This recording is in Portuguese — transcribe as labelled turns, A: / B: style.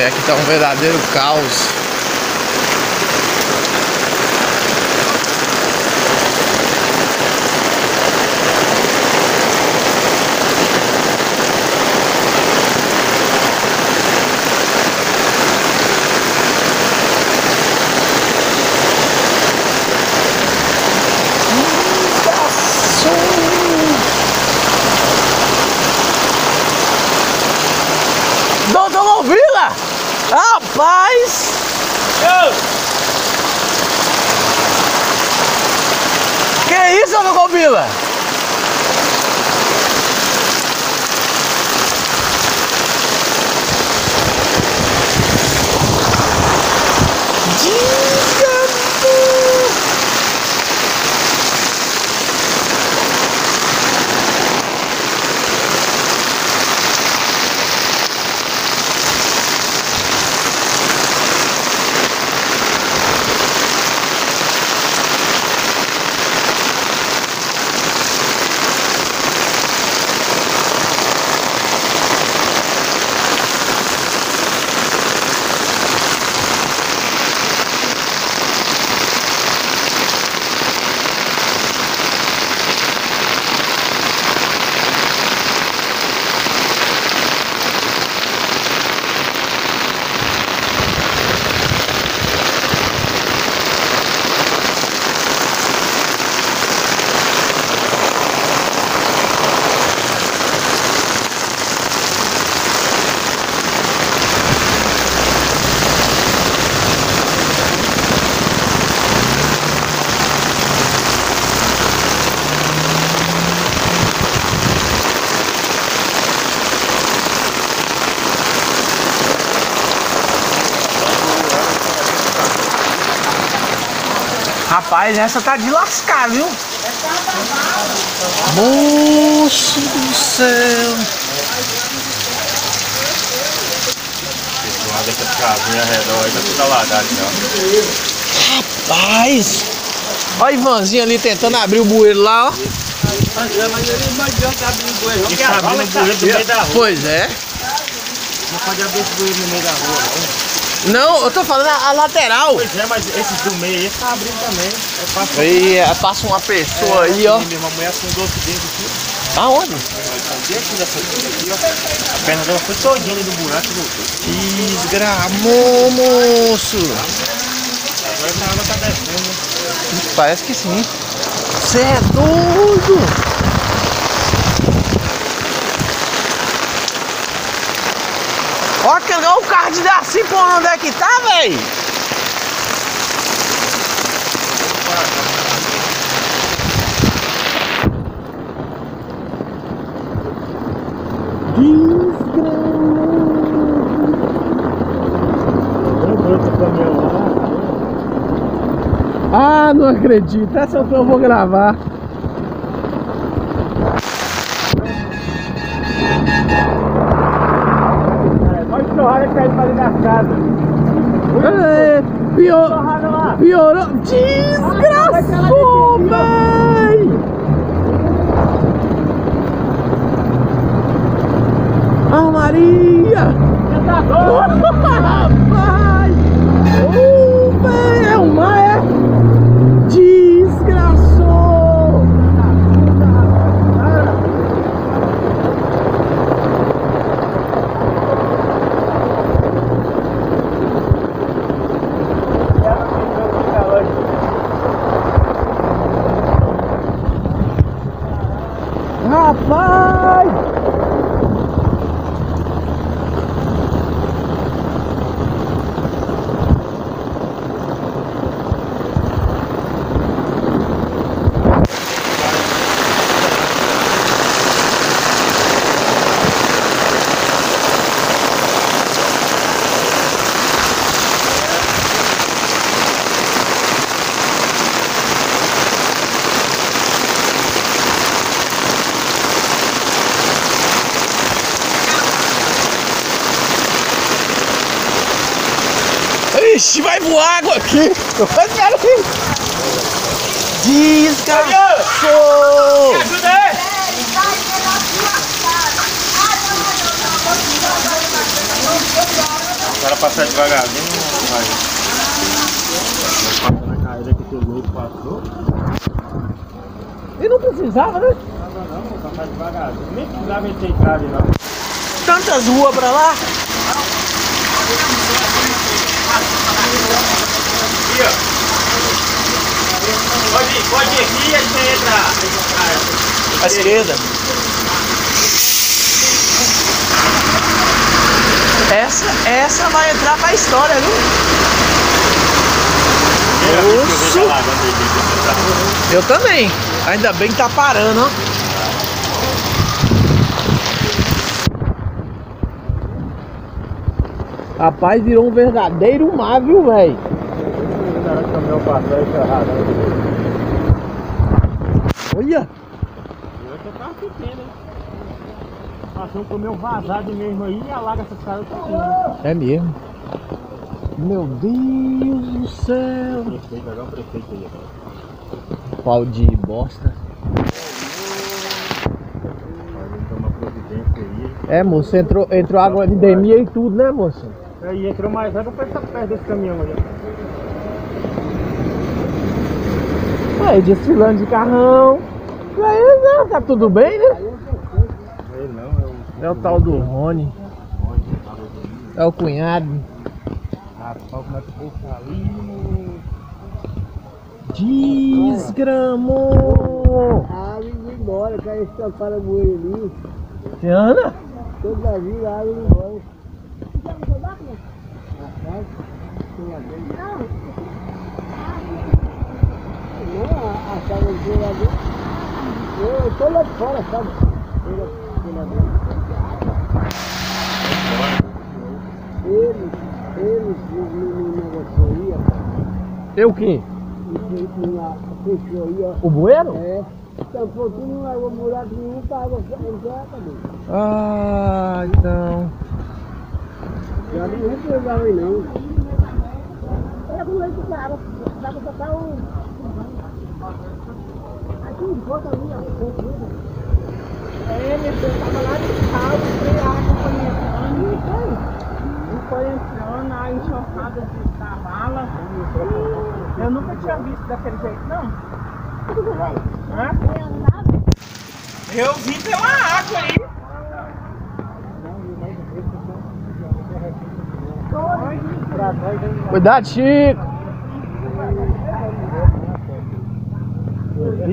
A: É, aqui tá um verdadeiro caos. Rapaz! Que isso, doutor Vila? Rapaz, essa tá de lascar, viu? Moço do céu!
B: Lá dessas casinhas redor aí, alagado já.
A: Rapaz! Olha o Ivanzinho ali tentando abrir o bueiro lá, ó. Pois é.
B: Não pode abrir esse bueiro no meio da rua, não.
A: Não, eu tô falando a, a lateral.
B: Pois é, mas esses do meio aí tá abrindo também. É fácil.
A: Aí é, passa uma pessoa aí, ó.
B: Minha mulher afundou aqui dentro aqui.
A: Aonde?
B: Dentro dessa aqui, ó. A perna dela foi todinha ali do buraco e voltou.
A: Desgramou, moço.
B: Agora essa água tá descendo. né?
A: Parece que sim. Você é doido! Ó, aquele, ó o carro de Darcy, por onde é que tá, véi? Ah, não acredito. Essa o que eu vou gravar.
B: Churrasco que caiu pra dentro da casa.
A: É, pior, piorou. Desgraçou, véi! Ah, Maria!
B: Tá doido?
A: Rapaz! Uh, véi, é uma é? Desgraçou! Rapaz! Ixi, vai voar água aqui! Aí! Desgraçou!
B: Ajuda aí! O cara passar devagarzinho, não vai. Passar na carreira que o louco passou.
A: E não precisava, né?
B: Não, não, vou passar devagarzinho. Nem precisava entrar ali não.
A: Tantas ruas pra lá.
B: Aqui, ó. Pode ir, pode ir aqui e aí você entra.
A: À esquerda. Essa, essa vai entrar pra história, viu? Eu também. Ainda bem que tá parando, ó. Rapaz, virou um verdadeiro mar, viu, velho? Olha!
B: Eu tô carro pequeno, hein? Passou com o meu vazado mesmo aí e alaga essas caras.
A: É mesmo. Meu Deus do céu!
B: Prefeito, agora o prefeito aí agora.
A: Pau de bosta. É, moço, entrou, entrou água de demia e tudo, né, moço?
B: Aí entrou mais água pra estar perto desse caminhão ali.
A: Aí, desfilando de carrão. Aí, né? Tá tudo bem, né?
B: Não, é o.
A: É tal do Rony. É o cunhado.
B: Rapaz, como é que o povo tá ali no.
A: Desgramou!
C: A água indo embora, cai esse para-moer ali.
A: Tiana?
C: Toda a vida a água indo embora. Atrás, tem a dentro. Não, a, a do gerador. Eu, eu tô lá de fora, sabe? Pela, pela dentro. Eles, eles, negócio aí, ó.
A: Eu o
C: aí, ó.
A: O bueiro?
C: É. Tampou tudo, não largou buraco nenhum, pra água entrar, cadê?
A: Ah, então.
C: Já não precisava aí não.
D: Era com leite de água, dá pra botar um. Aqui em volta. É, meu Deus, tava lá de caldo, água foi entrando. E foi entrando, a enxurrada de, da vala. Eu nunca tinha visto daquele jeito, não. Tudo? Eu vi pela água aí.
A: Cuidado, Chico! Olha!